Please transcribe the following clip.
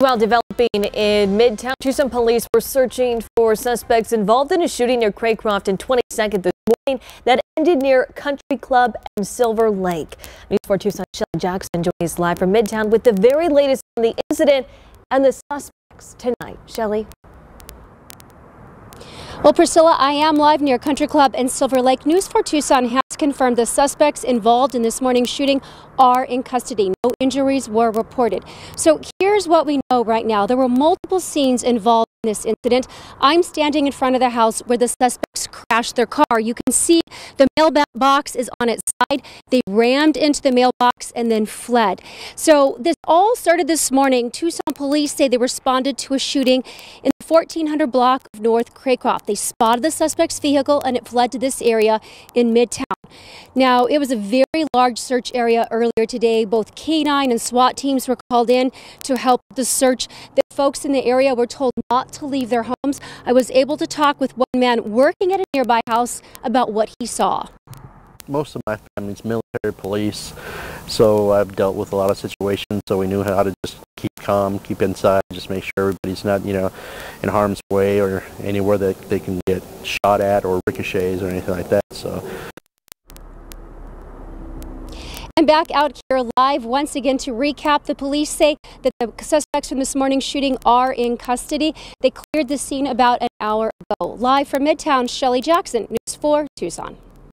While developing in Midtown, Tucson police were searching for suspects involved in a shooting near Craycroft and 22nd this morning that ended near Country Club and Silver Lake. News 4 Tucson Shelly Jackson joins live from Midtown with the very latest on the incident and the suspects tonight. Shelly. Well, Priscilla, I am live near Country Club and Silver Lake. News 4 Tucson has confirmed the suspects involved in this morning's shooting are in custody. No injuries were reported. So here's what we know right now. There were multiple scenes involved in this incident. I'm standing in front of the house where the suspects crashed their car. You can see the mailbox is on its side. They rammed into the mailbox and then fled. So this all started this morning. Tucson police say they responded to a shooting in the 1400 block of North Craycroft. They spotted the suspect's vehicle and it fled to this area in Midtown. Now, it was a very large search area earlier today. Both K9 and SWAT teams were called in to help the search. The folks in the area were told not to leave their homes. I was able to talk with one man working at a nearby house about what he saw. Most of my family's military police, so I've dealt with a lot of situations, so we knew how to just keep calm, keep inside, just make sure everybody's not, you know, in harm's way or anywhere that they can get shot at or ricochets or anything like that. So. I'm back out here live once again to recap. The police say that the suspects from this morning's shooting are in custody. They cleared the scene about an hour ago. Live from Midtown, Shelly Jackson, News 4 Tucson.